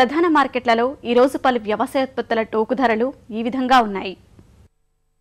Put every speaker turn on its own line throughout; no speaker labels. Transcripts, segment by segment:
ప్రధాన మార్కెట్లలో ఈరోజు పలు వ్యవసాయోత్పత్తుల టోకు ధరలు ఈ విధంగా ఉన్నాయి.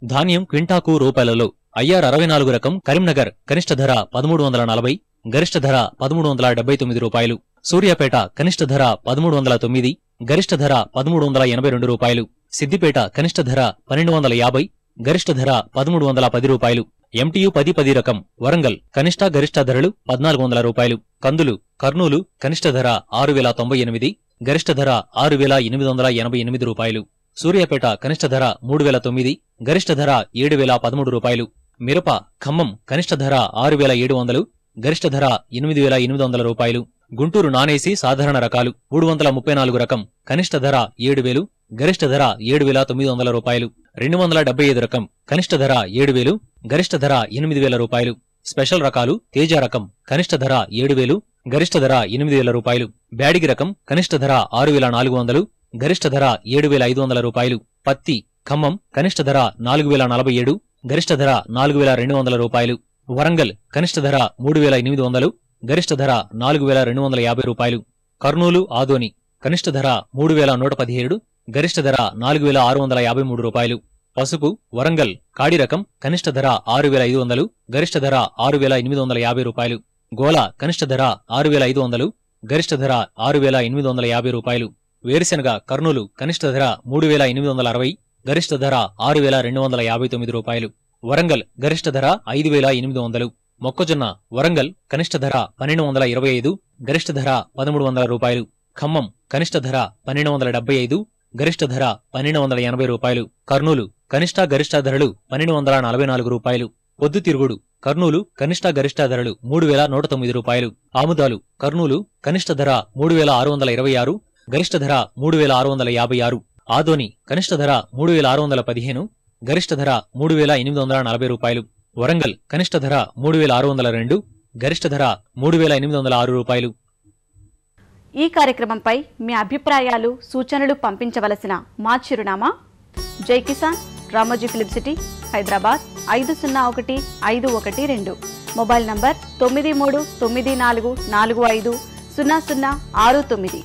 ధాన్యం క్వింటాకు రూపాయలలో ఐఆర్ అరవై నాలుగు రకం కరీంనగర్ కనిష్ట ధర పదమూడు వందల నలభై గరిష్ట ధర పదమూడు వందల డెబ్బై తొమ్మిది రూపాయలు సూర్యాపేట కనిష్ట ధర పదమూడు వందల తొమ్మిది గరిష్ట ధర పదమూడు వందల ఎనభై రెండు రూపాయలు సిద్దిపేట కనిష్ట ధర పన్నెండు వందల యాభై గరిష్ట ధర పదమూడు వందల పది రూపాయలు ఎంటీయూ పది పది రకం వరంగల్ కనిష్ట గరిష్ట ధరలు పద్నాలుగు వందల రూపాయలు కందులు కర్నూలు కనిష్ట ధర ఆరు వేల తొంభై ఎనిమిది గరిష్ట ధర ఆరు వేల ఎనిమిది వందల ఎనభై ఎనిమిది రూపాయలు. సూర్యాపేట కనిష్ట ధర మూడు వేల తొమ్మిది గరిష్ట ధర ఏడు వేల పదమూడు రూపాయలు. మిరప ఖమ్మం కనిష్ట ధర ఆరు వేల ఏడు వందలు గరిష్ట ధర ఎనిమిది వేల ఎనిమిది వందల రూపాయలు. గుంటూరు నానేసి సాధారణ రకాలు మూడు వందల ముప్పై నాలుగు రకం కనిష్ట ధర ఏడు వేలు గరిష్ట ధర ఏడు వేల తొమ్మిది వందల రూపాయలు. రెండు వందల డెబ్బై ఐదు రకం కనిష్ట ధర ఏడు వేలు గరిష్ట ధర ఎనిమిది వేల రూపాయలు. స్పెషల్ రకాలు తేజ రకం కనిష్ట ధర ఏడు వేలు గరిష్ట ధర ఎనిమిది వేల రూపాయలు. బ్యాడిగి రకం కనిష్ట ధర ఆరు వేల నాలుగు వందలు. గరిష్ట ధర ఏడు వేల ఐదు వందల రూపాయలు. పత్తి ఖమ్మం కనిష్ట ధర నాలుగు వేల నలభై ఏడు. గరిష్ట ధర నాలుగు వేల రెండు వందల రూపాయలు. వరంగల్ కనిష్ట ధర మూడు వేల ఎనిమిది వందలు. గరిష్ట ధర నాలుగు వేల రెండు వందల యాభై రూపాయలు. కర్నూలు ఆదోని కనిష్ట ధర మూడు వేల నూట పదిహేడు. గరిష్ట ధర నాలుగు వేల ఆరు వందల యాభై మూడు రూపాయలు. పసుపు వరంగల్ కాడి రకం కనిష్ట ధర ఆరు వేల ఐదు వందలు. గరిష్ట ధర ఆరు వేల ఎనిమిది వందల యాభై రూపాయలు. గోలా కనిష్ట ధర ఆరు వేల ఐదు వందలు గరిష్ట ధర ఆరు వేల ఎనిమిది వందల యాభై రూపాయలు. వేరుశెనగ కర్నూలు కనిష్ట ధర మూడు వేల ఎనిమిది వందల అరవై గరిష్ట ధర ఆరు వేల రెండు వందల యాభై తొమ్మిది రూపాయలు. వరంగల్ గరిష్ట ధర ఐదు వేల ఎనిమిది వందలు. మొక్కజొన్న వరంగల్ కనిష్ట ధర పన్నెండు వందల ఇరవై ఐదు గరిష్ట ధర పదమూడు వందల రూపాయలు. ఖమ్మం కనిష్ట ధర పన్నెండు వందల డెబ్బై ఐదు గరిష్ట ధర పన్నెండు వందల ఎనభై రూపాయలు. కర్నూలు కనిష్ట గరిష్ట ధరలు పన్నెండు వందల నలభై నాలుగు రూపాయలు. పొద్దు తిరుగుడు. కర్నూలు కనిష్ట గరిష్ట ధరలు మూడు వేల నూట తొమ్మిది రూపాయలు. ఆముదాలు కర్నూలు కనిష్ట ధర మూడు వేల ఆరు వందల ఇరవై ఆరు గరిష్ట ధర మూడు వేల ఆరు వందల యాభై ఆరు. ఆదోని కనిష్ట ధర మూడు వేల ఆరు వందల పదిహేను గరిష్ట ధర మూడు వేల ఎనిమిది వందల నలభై రూపాయలు. వరంగల్ కనిష్ట ధర మూడు వేల ఆరు వందల రెండు గరిష్ట ధర మూడు వేల ఎనిమిది వందల ఆరు రూపాయలు.
ఈ కార్యక్రమంపై మీ అభిప్రాయాలు సూచనలు పంపించవలసిన మా చిరునామా జై కిసాన్ రామోజీ ఫిలిప్ సిటీ హైదరాబాద్. ఐదు సున్నా ఒకటి ఐదు ఒకటి రెండు. మొబైల్ నంబర్ తొమ్మిది మూడు తొమ్మిది నాలుగు నాలుగు ఐదు సున్నా సున్నా ఆరు తొమ్మిది.